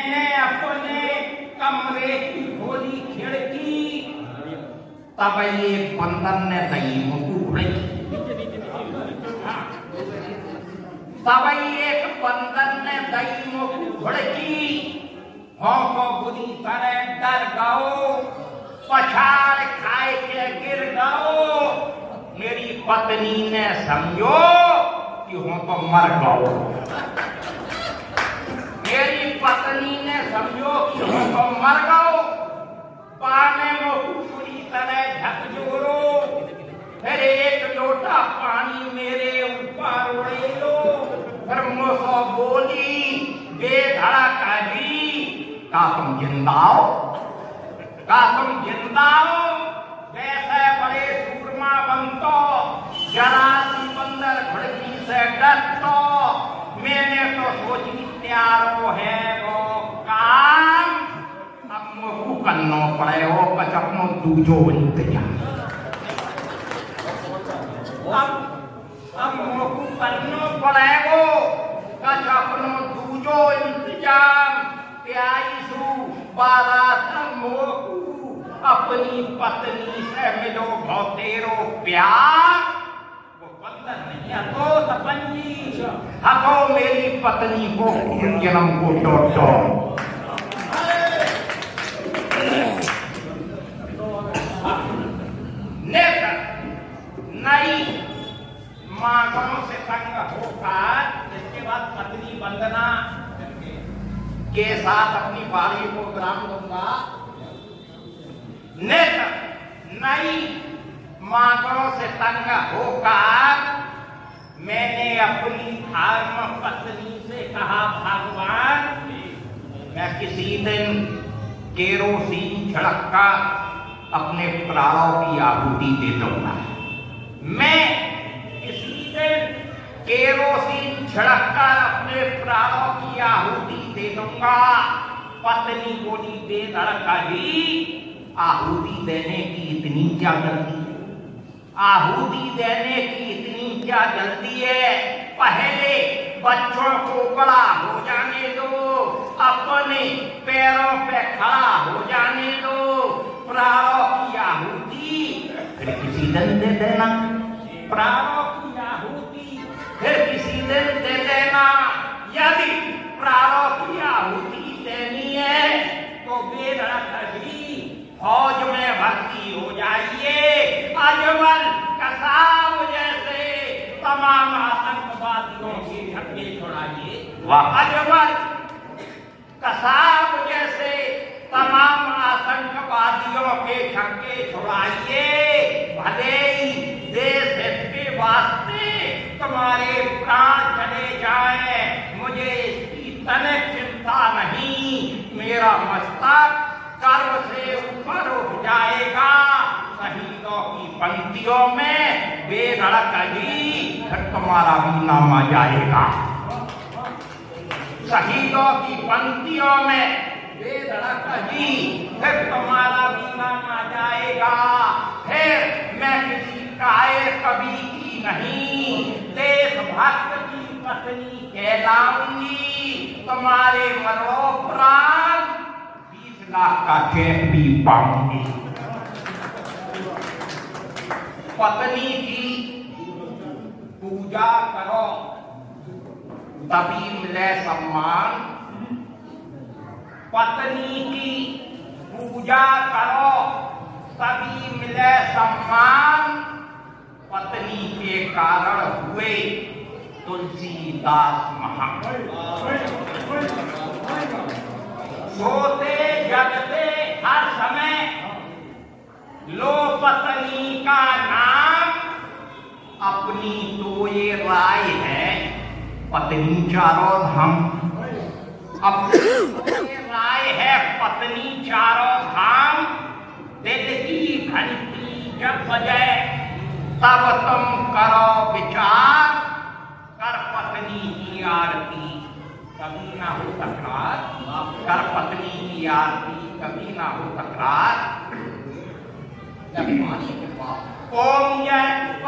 मैंने अपने कमरे की खोली खिड़की। तब ये बंदर ने दही मुकू उड़की तब एक बंदर ने दही मुकू उड़की हो को बुरी तरह डर गओ, पछाड़ खाए के गिर गओ। मेरी पत्नी ने समझो कि हो तो मर गओ मेरी पत्नी ने समझो कि हो तो मर गओ पाने पूरी तरह झकझोरो फिर एक लोटा पानी मेरे ऊपर उड़े लो। फिर मुझको बोली बेधड़ा कही का तुम ज़िंदा हो? का तुम ज़िंदा हो? वैसे बड़े सूरमा बनतो, जरा सी बंदर खड़की से डरतो। मैंने तो सोची त्यारो है मुझको करना पड़े हो कच अपनो दूजो इंतज़ाम अब अब मुझको करना पड़े हो कच अपनो दूजो इंतज़ाम प्याईसु बारात मोकू अपनी पत्नी से मिलो भौतेरो प्यार वो बंधन नहीं है तो तपंजी हको मेरी पत्नी को जन्म को डोटो नेत्र नई मांगों से तंग इसके बाद पत्नी वंदना के साथ अपनी बारी को विराम दूँगा। नेत्र, नई मांगों से तंग होकर मैंने अपनी धर्म पत्नी से कहा, भगवान, मैं किसी दिन केरोसिन छिड़ककर अपने प्राणों की आहुति दे दूँगा। मैं केरोसिन छिड़ककर अपने प्राणों की आहुति दे दूँगा। पत्नी बोली, दे धड़का ही आहुति देने की इतनी क्या जल्दी है? आहुति देने की इतनी क्या जल्दी है? पहले बच्चों को बड़ा हो जाने दो, अपने पैरों पे खड़ा हो जाने दो। प्राणों की आहुति, फिर किसी दिन दे देना। प्राणों की दिन देना यदि प्राणों की आहुति देनी है तो बेधड़क ही फौज में भर्ती हो जाइए अजमल कसाब जैसे तमाम आतंकवादियों के झटके छुड़ाइए अजमल कसाब जैसे तमाम आतंकवादियों के छक्के छुड़ाइए भले ही देश हित के वास्ते तुम्हारे प्राण चले जाए? मुझे इसकी तनिक चिंता नहीं। मेरा मस्तक कर्म से ऊपर उठ जाएगा। शहीदों की पंक्तियों में बेधड़क ही फिर तुम्हारा भी नाम आ जाएगा। शहीदों की पंक्तियों में बेधड़क ही फिर तुम्हारा भी नाम आ जाएगा। फिर मैं किसी कायर कभी की नहीं। देशभक्त की पत्नी कहलाऊँगी तुम्हारे मरणोपरांत बीस लाख का चेक भी पाऊँगी। पत्नी की पूजा करो, तभी मिले सम्मान। पत्नी की पूजा करो, तभी मिले सम्मान। पत्नी के कारण हुए तुलसीदास महान सोते, जगते, हर समय। लो पत्नी का नाम, अपनी तो ये राय है, पत्नी चारों धाम। अपनी तो राय है, पत्नी चारों धाम। दिल की घंटी जब बजे तब तुम करो विचार। की आरती कभी ना हो तकरार कर पत्नी की आरती कभी ना हो तकरार ओम जय